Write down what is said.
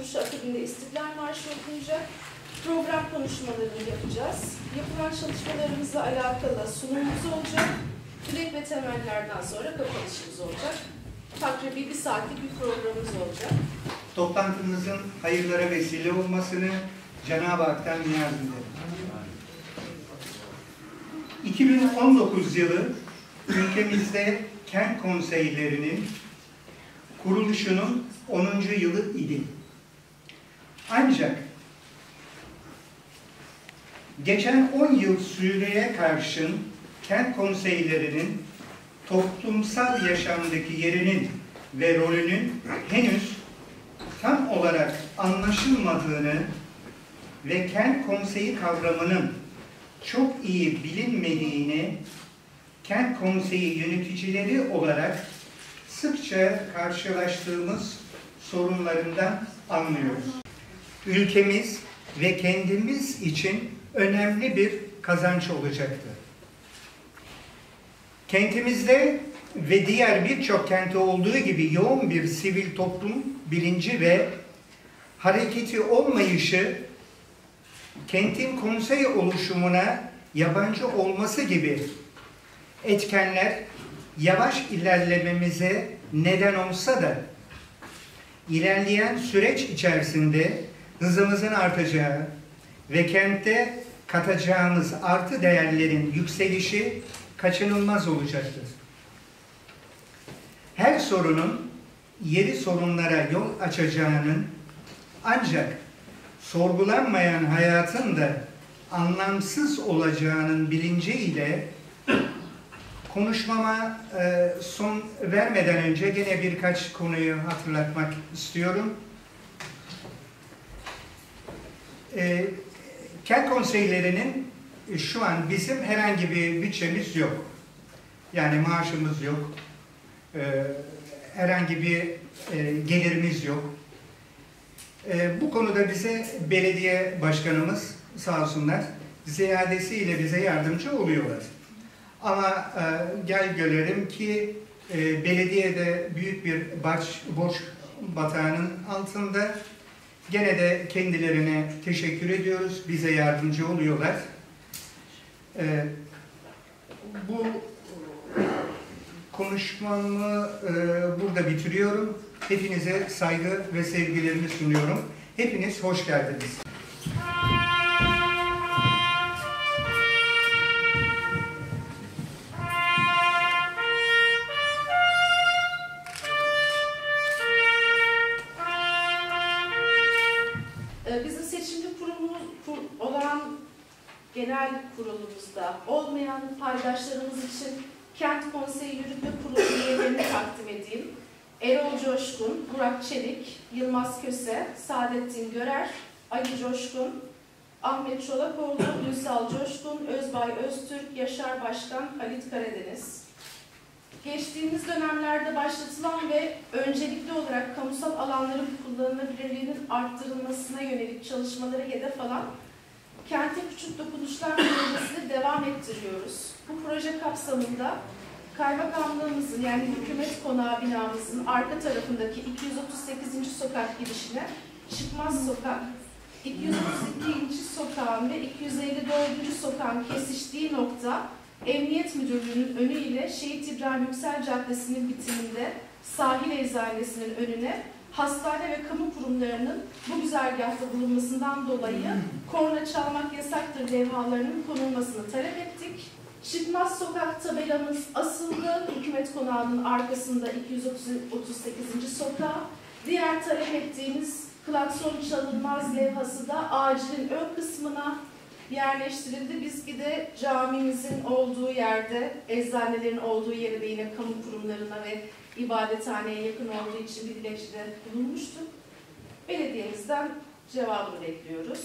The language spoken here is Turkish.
duruşu akabinde İstiklal Marşı okunacak. Program konuşmalarını yapacağız. Yapılan çalışmalarımızla alakalı sunumumuz olacak. Dilek ve temellerden sonra kapanışımız olacak. Takribi bir saatlik bir programımız olacak. Toplantımızın hayırlara vesile olmasını Cenab-ı Hak'tan niyaz ederim. 2019 yılı ülkemizde kent konseylerinin kuruluşunun 10. yılı idi. Ancak geçen 10 yıl süreye karşın kent konseylerinin toplumsal yaşamdaki yerinin ve rolünün henüz tam olarak anlaşılmadığını ve kent konseyi kavramının çok iyi bilinmediğini kent konseyi yöneticileri olarak sıkça karşılaştığımız sorunlarından anlıyoruz. Ülkemiz ve kendimiz için önemli bir kazanç olacaktır. Kentimizde ve diğer birçok kente olduğu gibi yoğun bir sivil toplum bilinci ve hareketi olmayışı kentin konsey oluşumuna yabancı olması gibi etkenler yavaş ilerlememize neden olsa da ilerleyen süreç içerisinde hızımızın artacağı ve kente katacağımız artı değerlerin yükselişi kaçınılmaz olacaktır. Her sorunun yeni sorunlara yol açacağının ancak sorgulanmayan hayatın da anlamsız olacağının bilinciyle konuşmama e, son vermeden önce gene birkaç konuyu hatırlatmak istiyorum. E, kent konseylerinin şu an bizim herhangi bir bütçemiz yok. Yani maaşımız yok. E, herhangi bir e, gelirimiz yok. E, bu konuda bize belediye başkanımız sağ olsunlar ziyadesiyle bize yardımcı oluyorlar. Ama e, gel görelim ki e, belediye de büyük bir borç, borç batağının altında. Gene de kendilerine teşekkür ediyoruz. Bize yardımcı oluyorlar. E, bu konuşmamı e, burada bitiriyorum. Hepinize saygı ve sevgilerimi sunuyorum. Hepiniz hoş geldiniz. Genel kurulumuzda olmayan paydaşlarımız için Kent Konseyi Yürütme Kurulu üyelerini takdim edeyim. Erol Coşkun, Burak Çelik, Yılmaz Köse, Saadettin Görer, Ali Coşkun, Ahmet Çolakoğlu, Ünsal Coşkun, Özbay Öztürk, Yaşar Başkan, Halit Karadeniz. Geçtiğimiz dönemlerde başlatılan ve öncelikli olarak kamusal alanların kullanılabilirliğinin arttırılmasına yönelik çalışmaları hedef alan Kente Küçük Dokunuşlar projesini devam ettiriyoruz. Bu proje kapsamında Kaymakamlığımızın yani hükümet konağı binamızın arka tarafındaki 238. sokak girişine Çıkmaz Sokak, 232. sokağın ve 254. sokağın kesiştiği nokta Emniyet Müdürlüğü'nün önü ile Şehit İbrahim Yüksel Caddesi'nin bitiminde sahil eczanesinin önüne hastane ve kamu kurumlarının bu güzergahta bulunmasından dolayı korna çalmak yasaktır levhalarının konulmasını talep ettik. Çıkmaz sokak tabelamız asıldı. Hükümet konağının arkasında 238. sokağa. Diğer talep ettiğimiz klakson çalınmaz levhası da ağacın ön kısmına yerleştirildi. Biz de camimizin olduğu yerde, eczanelerin olduğu yere de yine kamu kurumlarına ve ibadethaneye yakın olduğu için bir dilekçede bulunmuştuk. Belediyemizden cevabını bekliyoruz.